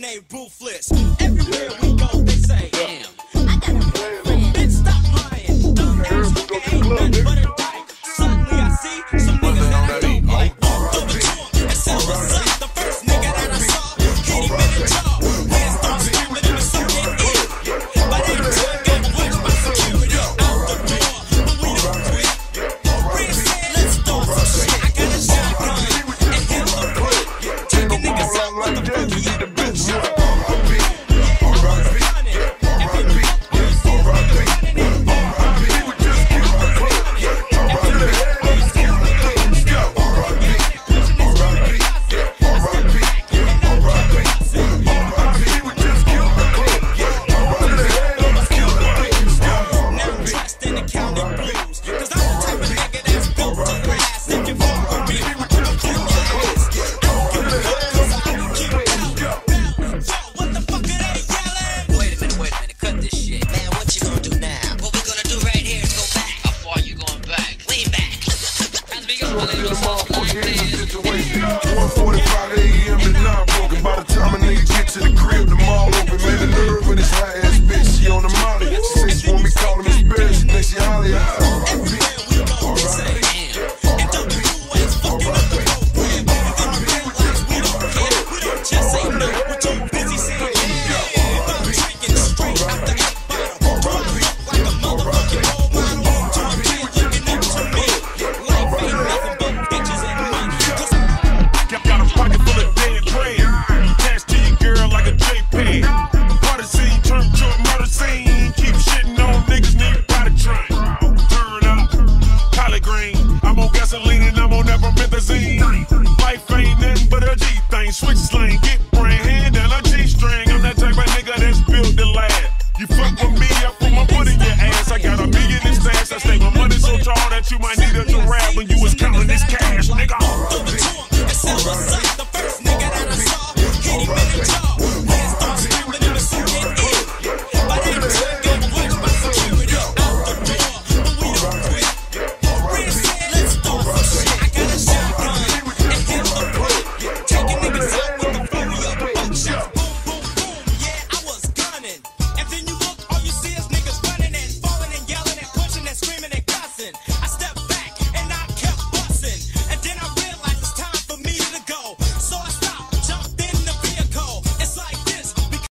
Name Ruthless. Switch slang. get